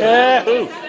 É.